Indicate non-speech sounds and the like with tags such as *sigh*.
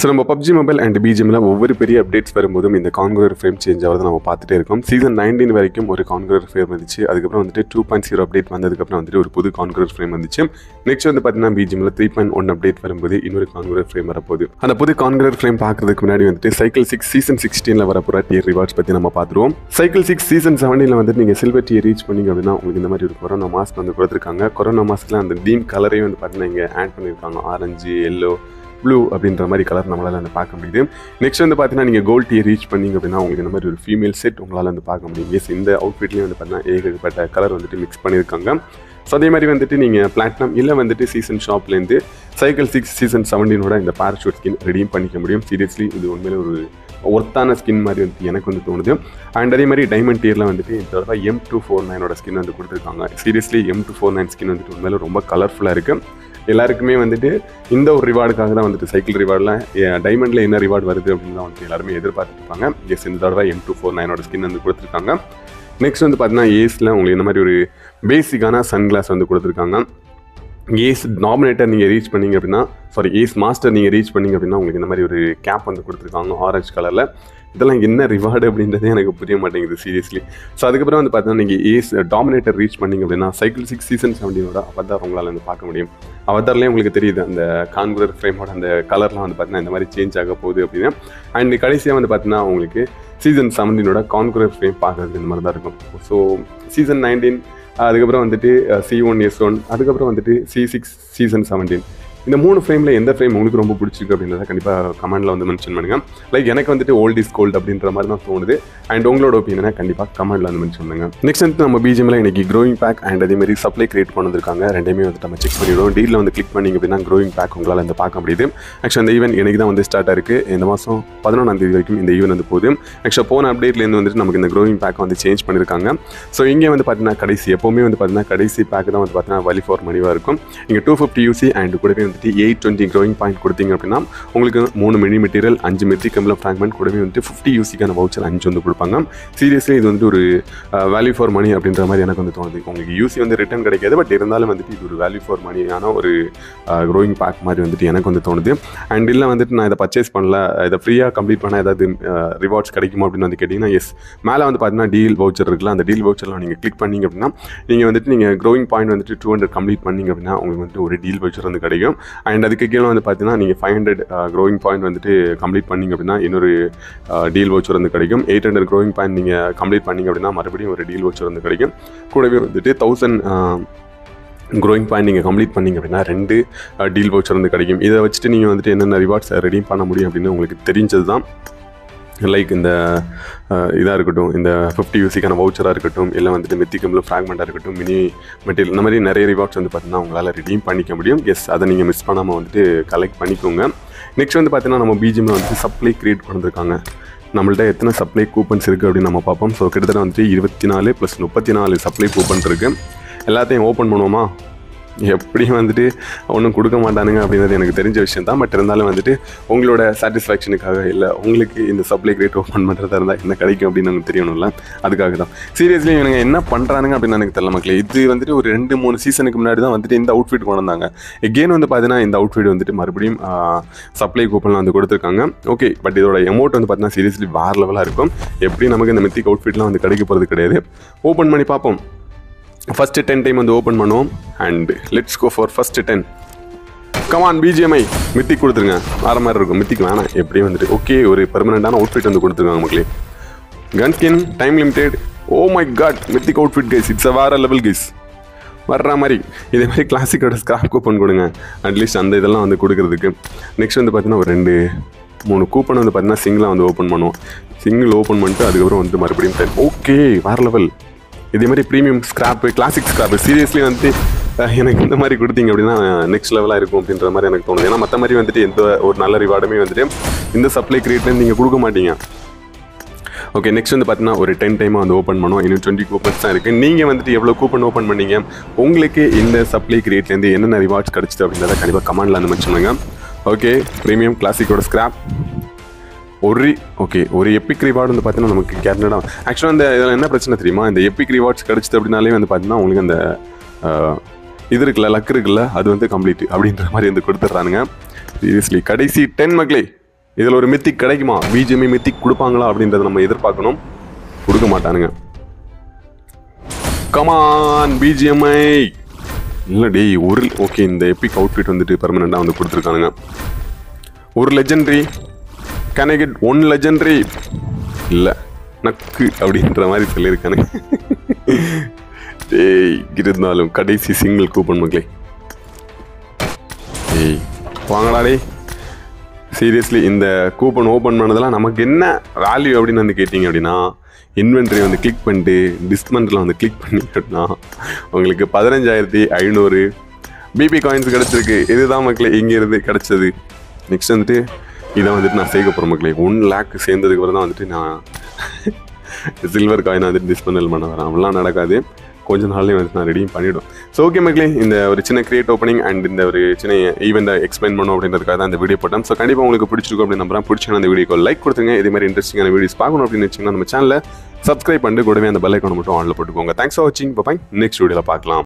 So நம்ம PUBG mobile and பிஜிஎம்ல ஒவ்வொரு பெரிய அப்டேட்ஸ் வரும்போதும் இந்த கான்குரர் ஃப்ரேம் சேஞ்ச் ஆகிறது நம்ம பார்த்துட்டே இருக்கோம். சீசன் நைன்டீன் வரைக்கும் ஒரு கான்குரர் ஃப்ரேம் வந்துச்சு. அதுக்கப்புறம் வந்துட்டு டூ பாயிண்ட் ஜீரோ அப்டேட் வந்ததுக்கப்புறம் வந்துட்டு ஒரு புது கான்குரர் ஃப்ரேம் வந்துச்சு. நெக்ஸ்ட் வந்து பார்த்தீங்கன்னா பிஜிஎம்ல த்ரீ பாயிண்ட் ஒன் அப்டேட் வரும்போது இன்னொரு கான்குரர் ஃப்ரேம் வரப்போகுது. அந்த புது கான்குரர் ஃப்ரேம் பார்க்கறதுக்கு முன்னாடி வந்துட்டு சைக்கிள் சிக்ஸ் சீசன் சிக்ஸ்டீனில் வரப்போகிற டியர் ரிவார்ட்ஸ் பற்றி நம்ம பார்த்துருவோம். சைக்கிள் சிக்ஸ் சீசன் செவன்டீனில் வந்துட்டு நீங்கள் சில்வர் டியர் ரீச் பண்ணிங்க அப்படின்னா உங்களுக்கு இந்த மாதிரி ஒரு கொரோனா மாஸ்க் வந்து கொடுத்துருக்காங்க. கொரோனா மாஸ்க்கில் அந்த டீம் கலரையும் வந்து பார்த்தீங்கன்னா இங்கே ஆட் பண்ணியிருக்காங்க. ஆரஞ்சு எல்லோ ப்ளூ அப்படின்ற மாதிரி கலர் நம்மளால் வந்து பார்க்க முடியுது. நெக்ஸ்ட் வந்து பார்த்தீங்கன்னா நீங்கள் கோல்டியை ரீச் பண்ணீங்க அப்படின்னா உங்களுக்கு இந்த மாதிரி ஒரு ஃபீமேல் செட் உங்களால் வந்து பார்க்க முடியும். எஸ் இந்த அவுட்ஃபிட்லேயும் வந்து பார்த்தீங்கன்னா ஏகப்பட்ட கலர் வந்துட்டு மிக்ஸ் பண்ணியிருக்காங்க. ஸோ அதே மாதிரி வந்துட்டு நீங்கள் பிளாட்டினம் இல்லை வந்துட்டு சீசன் ஷாப்லேருந்து சைக்கிள் சிக்ஸ் சீசன் செவன்டீனோட இந்த பேராஷூட் ஸ்கின் ரெடியும் பண்ணிக்க முடியும். சீரியஸ்லி இது உண்மையிலே ஒரு ஒர்த்தான ஸ்கின் மாதிரி வந்து எனக்கு வந்து தோணுது. அண்ட் அதே மாதிரி டைமண்ட் டியரில் வந்துட்டு இந்த தடவை எம் டூ ஃபோர் நைனோட ஸ்கின் வந்து கொடுத்துருக்காங்க. Seriously M two four nine skin வந்துட்டு உண்மையில ரொம்ப கலர்ஃபுல்லாக இருக்குது எல்லாருக்குமே வந்துட்டு இந்த ஒரு ரிவார்டுக்காக தான் வந்துட்டு சைக்கிள் ரிவார்டில் டைமண்டில் என்ன ரிவார்டு வருது அப்படின்னு தான் வந்துட்டு எல்லாருமே எதிர்பார்த்துருப்பாங்க எஸ் இந்த தடவை எம் டூ ஃபோர் நைனோட ஸ்கின் வந்து கொடுத்துருக்காங்க. நெக்ஸ்ட் வந்து பார்த்தீங்கன்னா ஏஸில் உங்களுக்கு இந்த மாதிரி ஒரு பேசிக்கான சன் கிளாஸ் வந்து கொடுத்துருக்காங்க. ஏஸ் நாமினேட்டர் நீங்கள் ரீச் பண்ணீங்க அப்படின்னா சாரி ஏஸ் மாஸ்டர் நீங்கள் ரீச் பண்ணீங்க அப்படின்னா உங்களுக்கு இந்த மாதிரி ஒரு கேப் வந்து கொடுத்துருக்காங்க ஆரஞ்ச் கலரில் இதெல்லாம் என்ன ரிவார்டு அப்படின்றதே எனக்கு புரிய மாட்டேங்குது சீரியஸ்லி ஸோ அதுக்கப்புறம் வந்து பார்த்தீங்கன்னா நீங்கள் ஏஸ் டாமினேட்டர் ரீச் பண்ணிங்க அப்படின்னா சைக்கிள் சிக்ஸ் சீசன் செவன்டீனோட அவதார் உங்களால் வந்து பார்க்க முடியும். அவதார்லேயே உங்களுக்கு தெரியுது அந்த கான்குரர் ஃப்ரேமோட அந்த கலர்லாம் வந்து பார்த்தீங்கன்னா இந்த மாதிரி சேஞ்ச் ஆக போகுது அப்படின்னா. அண்ட் கடைசியாக வந்து பார்த்தீங்கன்னா உங்களுக்கு சீசன் செவன்டீனோட கான்குரர் ஃப்ரேம் பார்க்குறது இந்த மாதிரி தான் இருக்கும். ஸோ சீசன் நைன்டீன் அதுக்கப்புறம் வந்துட்டு சி ஒன் எஸ் ஒன் அதுக்கப்புறம் வந்துட்டு சி சிக்ஸ் சீசன் செவன்டீன் இந்த மூணு ஃப்ரேமில் எந்த ஃப்ரேம் உங்களுக்கு ரொம்ப பிடிச்சிருக்கு அப்படின்றத கண்டிப்பாக கமெண்ட்டில் வந்து மென்ஷன் பண்ணுங்கள் லைக் எனக்கு வந்துட்டு ஓல்ட் இஸ் கோல்ட் அப்படின்ற மாதிரி தான் தோணுது. அண்ட் உங்களோட ஒப்பீனியனை கண்டிப்பாக கமெண்ட்டில் வந்து மென்ஷன் பண்ணுங்க. நெக்ஸ்ட் வந்து நம்ம பிஜிஎம்ல இன்னைக்கு க்ரோயிங் பேக் அண்ட் அதேமாதிரி சப்ளை கிரியேட் பண்ணிருக்காங்க. ரெண்டுமே வந்து நம்ம செக் பண்ணிவிடுவோம் டீலில் வந்து கிளிக் பண்ணிங்க அப்படின்னா க்ரோயிங் பேக் உங்களால் வந்து பார்க்க முடியுது. ஆக்சுவலி அந்த ஈவெண்ட் எனக்கு தான் வந்து ஸ்டார்ட் இருக்குது இந்த மாதம் பதினொன்றாம் தேதி வரைக்கும் இந்த ஈவெண்ட் வந்து போகுது. ஆக்சுவலாக போன அப்டேட்லேருந்து வந்துட்டு நமக்கு இந்த க்ரோயிங் பேக் வந்து சேஞ்ச் பண்ணியிருக்காங்க ஸோ இங்கே வந்து பார்த்தீங்கன்னா கடைசி எப்போவுமே வந்து பார்த்தீங்கன்னா கடைசி பேக் தான் வந்து பார்த்தீங்கன்னா வலி ஃபார் மணிவாக இருக்கும். இங்கே டூ ஃபிஃப்டி யூசி அண்ட் கூடவே வந்துட்டு எயிட் டுவெண்ட்டி க்ரோயிங் பாயிண்ட் கொடுத்தீங்க அப்படின்னா உங்களுக்கு மூணு மினி மெட்டீரியல் அஞ்சு மெட்ரிக் கம்பளம் ஃப்ராக்மெண்ட் கூடவே வந்துட்டு ஃபிஃப்டி யூசிக்கான வவுச்சர் அஞ்சு வந்து கொடுப்பாங்க. சீரியஸ்லி இது வந்துட்டு ஒரு வேல்யூ ஃபார் மணி அப்படின்ற மாதிரி எனக்கு வந்து தோணுது. உங்களுக்கு யூசி வந்து ரிட்டர்ன் கிடைக்காது பட் இருந்தாலும் வந்துட்டு இது ஒரு வேல்யூ ஃபார் மணியான ஒரு க்ரோயிங் பேக் மாதிரி வந்துட்டு எனக்கு வந்து தோணுது. அண்ட் இல்லை வந்துட்டு நான் இதை பர்ச்சேஸ் பண்ணல இதை ஃப்ரீயாக கம்ப்ளீட் பண்ண ஏதாவது ரிவார்ட்ஸ் கிடைக்குமா அப்படின்னு வந்து கேட்டிங்கன்னா எஸ் மேலே வந்து பார்த்தீங்கன்னா டீல் வவுச்சர் இருக்குல்ல அந்த டீல் வவுச்சரில் நீங்கள் கிளிக் பண்ணீங்க அப்படின்னா நீங்கள் வந்துட்டு நீங்கள் க்ரோயிங் பாயிண்ட் வந்துட்டு டூ ஹண்ட்ரட் கம்ப்ளீட் பண்ணிங்க அப்படின்னா உங்களுக்கு வந்துட்டு ஒரு டீல் வவுச்சர் வந்து கிடைக்கும். அண்ட் அதுக்கு கீழே வந்து பார்த்தீங்கன்னா நீங்கள் five hundred growing uh, point வந்துட்டு கம்ப்ளீட் பண்ணிங்க அப்படின்னா இன்னொரு uh, டீல் வவுச்சர் வந்து கிடைக்கும். எயிட் ஹண்ட்ரட் க்ரோயிங் பாயிண்ட் நீங்கள் கம்ப்ளீட் பண்ணிங்க அப்படின்னா மறுபடியும் ஒரு டீல் வவுச்சர் வந்து கிடைக்கும். கூடவே வந்துட்டு தௌசண்ட் க்ரோயிங் பாயிண்ட் நீங்கள் கம்ப்ளீட் பண்ணீங்க அப்படின்னா ரெண்டு uh, டீல் வவுச்சர் வந்து கிடைக்கும். இதை வச்சுட்டு நீங்கள் வந்துட்டு என்னென்ன ரிவார்ட்ஸ் ரெடீம் பண்ண முடியும் அப்படின்னு உங்களுக்கு தெரிஞ்சது தான் லைக் இந்த இதாக இருக்கட்டும் இந்த ஃபிஃப்டி யூசிக்கான வவுச்சராக இருக்கட்டும் இல்லை வந்துட்டு மெத்திக்கம்பிள் ஃப்ராக்மெண்ட்டாக இருக்கட்டும் மினி மெட்டீரியல் இந்த மாதிரி நிறைய ரிவார்ட்ஸ் வந்து பார்த்தீங்கன்னா உங்களால் ரிடீம் பண்ணிக்க முடியும். எஸ் அதை நீங்கள் மிஸ் பண்ணாமல் வந்துட்டு கலெக்ட் பண்ணிக்கோங்க. நெக்ஸ்ட் வந்து பார்த்தீங்கன்னா நம்ம பிஜிஎம்ல வந்துட்டு சப்ளை க்ரியேட் பண்ணிருக்காங்க. நம்மள்ட்ட எத்தனை சப்ளை கூப்பன்ஸ் இருக்குது அப்படின்னு நம்ம பார்ப்போம். ஸோ கிட்டத்தட்ட வந்துட்டு இருபத்தி நாலு ப்ளஸ் முப்பத்தி நாலு சப்ளை கூப்பன் இருக்குது எல்லாத்தையும் ஓப்பன் பண்ணுவோமா? எப்படியும் வந்துட்டு ஒன்றும் கொடுக்க மாட்டானுங்க அப்படின்றது எனக்கு தெரிஞ்ச விஷயம் தான் பட் இருந்தாலும் வந்துட்டு உங்களோட சாட்டிஸ்ஃபேக்ஷனுக்காக இல்லை உங்களுக்கு இந்த சப்ளை கிரேட் ஓப்பன் பண்ணுறதா இருந்தால் என்ன கிடைக்கும் அப்படின்னு எனக்கு தெரியணும்ல? அதுக்காக தான். சீரியஸ்லி இவங்க என்ன பண்ணுறானுங்க அப்படின்னு எனக்கு தெரியல மக்களே. இது வந்துட்டு ஒரு ரெண்டு மூணு சீசனுக்கு முன்னாடி தான் வந்துட்டு இந்த அவுட்ஃபிட் கொண்டு வந்தாங்க. எகெயின் வந்து பார்த்தீங்கன்னா இந்த அவுட்ஃபிட் வந்துட்டு மறுபடியும் சப்ளை கூப்பன்லாம் வந்து கொடுத்துருக்காங்க. ஓகே பட் இதோட அமௌண்ட் வந்து பார்த்தீங்கன்னா சீரியஸ்லி வேறு லெவலாக இருக்கும். எப்படி நமக்கு இந்த மித்திக் அவுட்ஃபிட்லாம் வந்து கிடைக்க போகிறது கிடையாது. ஓப்பன் பண்ணி பார்ப்போம். ஃபஸ்ட்டு டென் டைம் வந்து ஓப்பன் பண்ணுவோம். And let's go for first ten come on BGMI mythic கொடுத்துருங்க. வேறு மாதிரி இருக்கும். மித்திக் வேணாம். எப்படியும் வந்துட்டு ஓகே ஒரு பெர்மனண்டான அவுட்ஃபிட் வந்து கொடுத்துருக்காங்க மக்களே. Gun skin time limited oh my God mythic outfit guys it's a வேற லெவல் கைஸ் வர்ற மாதிரி. இதே மாதிரி கிளாசிக்கோட ஸ்கிராப் கூப்பன் கொடுங்க. அட்லீஸ்ட் அந்த இதெல்லாம் வந்து கொடுக்குறதுக்கு. நெக்ஸ்ட் வந்து பார்த்தீங்கன்னா ஒரு ரெண்டு மூணு கூப்பன் வந்து பார்த்தீங்கன்னா சிங்கிளாக வந்து ஓப்பன் பண்ணுவோம். சிங்கிள் ஓப்பன் பண்ணிட்டு அதுக்கப்புறம் வந்து மறுபடியும் டைம் ஓகே வேறு லெவல் இதே மாதிரி premium scrap classic scrap seriously வந்துட்டு எனக்கு இந்த மாதிரி கொடுத்தீங்க அப்படின்னா நெக்ஸ்ட் லெவலாக இருக்கும் அப்படின்ற மாதிரி எனக்கு தோணுது. ஏன்னா மற்ற மாதிரி வந்துட்டு எந்த ஒரு நல்ல ரிவார்டுமே வந்துட்டு இந்த சப்ளை கிரியேட்லேருந்து நீங்கள் கொடுக்க மாட்டீங்க. ஓகே நெக்ஸ்ட் வந்து பார்த்தீங்கன்னா ஒரு டென் டைமாக வந்து ஓப்பன் பண்ணுவோம். இன்னும் டுவெண்ட்டி கூப்பன்ஸ் தான் இருக்குது நீங்கள் வந்துட்டு எவ்வளோ கூப்பன் ஓப்பன் பண்ணீங்க? உங்களுக்கு இந்த சப்ளை கிரியேட்லேருந்து என்னென்ன ரிவார்ட்ஸ் கிடச்சிது அப்படின்றத கண்டிப்பாக கமெண்டில் வந்து மென்ஷன் ஓகே ப்ரீமியம் கிளாசிக்கோட ஸ்க்ராப் ஒரு ஓகே ஒரு எப்பிக் ரிவார்டு வந்து பார்த்தீங்கன்னா நமக்கு கேரண்டடாக ஆக்சுவலாக இந்த இதில் என்ன பிரச்சனை தெரியுமா? இந்த எப்பிக் ரிவார்ட்ஸ் கிடச்சிது அப்படின்னாலே வந்து பார்த்தீங்கன்னா உங்களுக்கு அந்த இது இருக்குல்ல லக் இருக்குல்ல அது வந்து கம்ப்ளீட் அப்படின்ற மாதிரி வந்து கொடுத்துட்றானுங்க. சீரியஸ்லி கடைசி டென் மக்களே இதில் ஒரு மித்திக் கிடைக்குமா? பிஜிஎம்ஐ மித்திக் கொடுப்பாங்களா அப்படின்றத நம்ம எதிர்பார்க்கணும். கொடுக்க மாட்டானுங்க. கமான் பிஜிஎம்ஐ இல்லை டேய் ஒரு ஓகே இந்த எப்பிக் அவுட்ஃபிட் வந்துட்டு பெர்மனெண்ட்டாக வந்து கொடுத்துருக்கானுங்க. ஒரு legendary can I get one legendary இல்லை. நக்கு அப்படின்ற மாதிரி சொல்லியிருக்கானே. டேய் இருந்தாலும் கடைசி சிங்கிள் கூப்பன் மக்களே. ஏய் வாங்கடா டேய். சீரியஸ்லி இந்த கூப்பன் ஓப்பன் பண்ணதெல்லாம் நமக்கு என்ன வேல்யூ அப்படின்னு வந்து கேட்டிங்க அப்படின்னா இன்வென்ட்ரி வந்து கிளிக் பண்ணிட்டு டிஸ்மெண்ட்டில் வந்து கிளிக் பண்ணி அப்படின்னா உங்களுக்கு பதினஞ்சாயிரத்தி ஐநூறு பிபி காயின்ஸ் கிடச்சிருக்கு. இதுதான் மக்களே இங்கேருந்து கிடச்சது. நெக்ஸ்ட் வந்துட்டு இதை வந்துட்டு நான் சேர்க்க போகிற மக்களே. ஒன் லேக் சேர்ந்ததுக்கப்புறம் தான் வந்துட்டு நான் *laughs* சில்வர் காயின் வந்துட்டு டிஸ்பெண்டல் பண்ண வரேன். அப்படிலாம் நடக்காது. கொஞ்ச நாள்லேயே வந்து நான் ரெடியும் பண்ணிவிடும் ஸோ ஓகே மக்களே இந்த ஒரு சின்ன கிரியேட் ஓப்பனிங் அண்ட் இந்த ஒரு சின்ன ஈவெண்ட்டை எக்ஸ்பிளைன் பண்ணும் அப்படின்றதுக்காக தான் இந்த வீடியோ போட்டேன். ஸோ கண்டிப்பாக உங்களுக்கு பிடிச்சிருக்கும் அப்படின்னு நம்புறேன். பிடிச்சிங்கன்னா அந்த வீடியோக்கு லைக் கொடுத்துங்க இதே மாதிரி இன்ட்ரெஸ்டிங்கான வீடியோஸ் பார்க்கணும் அப்படின்னு வச்சிங்கன்னா நம்ம சேனலில் சப்ஸ்கிரைப் பண்ணிட்டு கூடவே அந்த பெல் ஐக்கான மட்டும் ஆனில் போட்டுக்கோங்க. தேங்க்ஸ் ஃபார் வாட்சிங் பாய் நெக்ஸ்ட் வீடியோவில் பார்க்கலாம்.